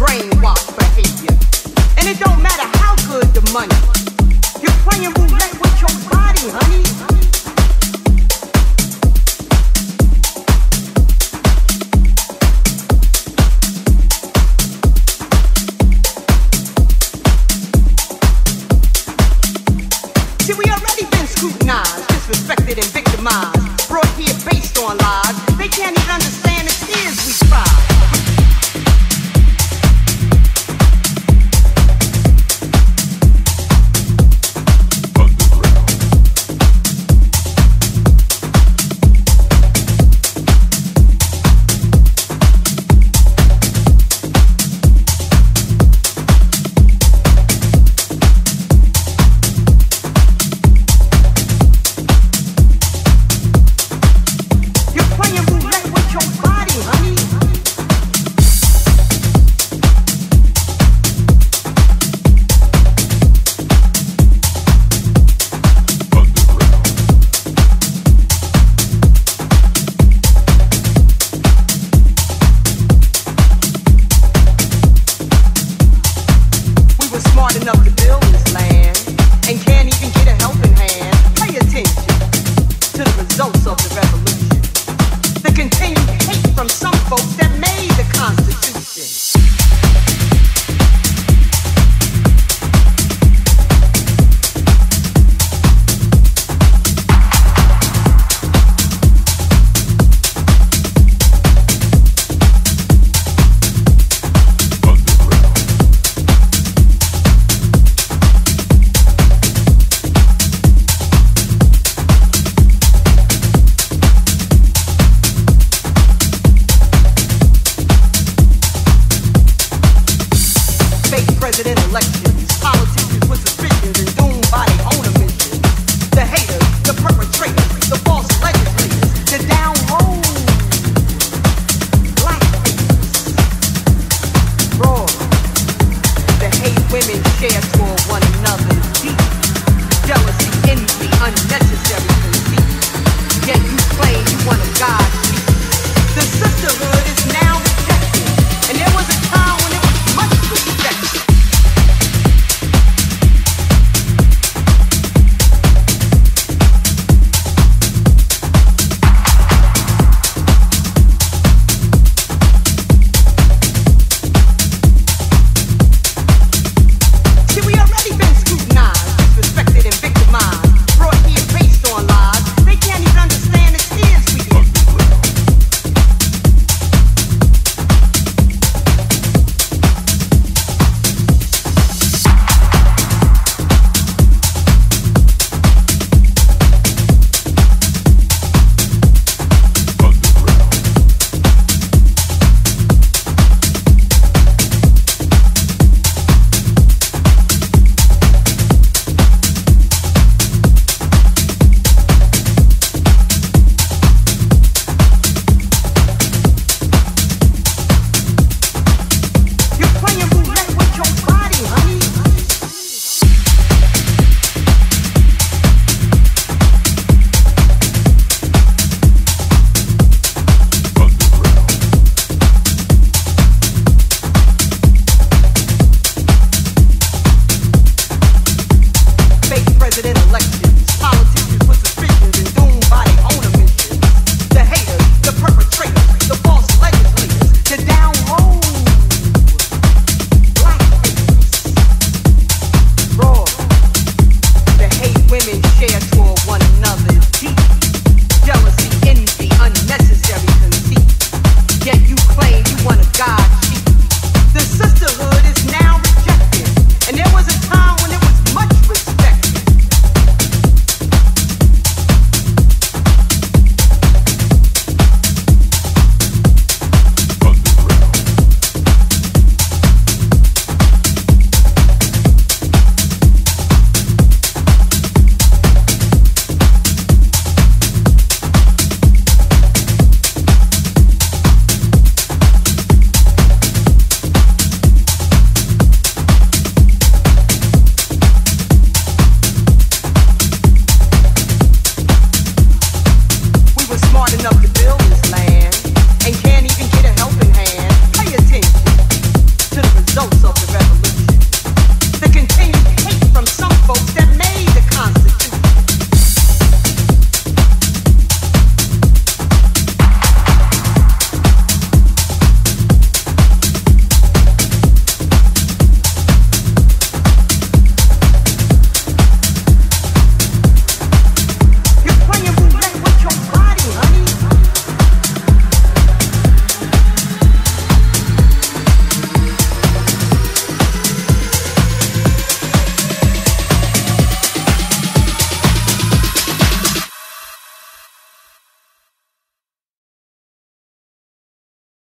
brainwashed behavior. And it don't matter how good the money. You're playing roulette with your body, honey. See, we already been scrutinized, disrespected, and victimized. Brought here based on lies. Results of the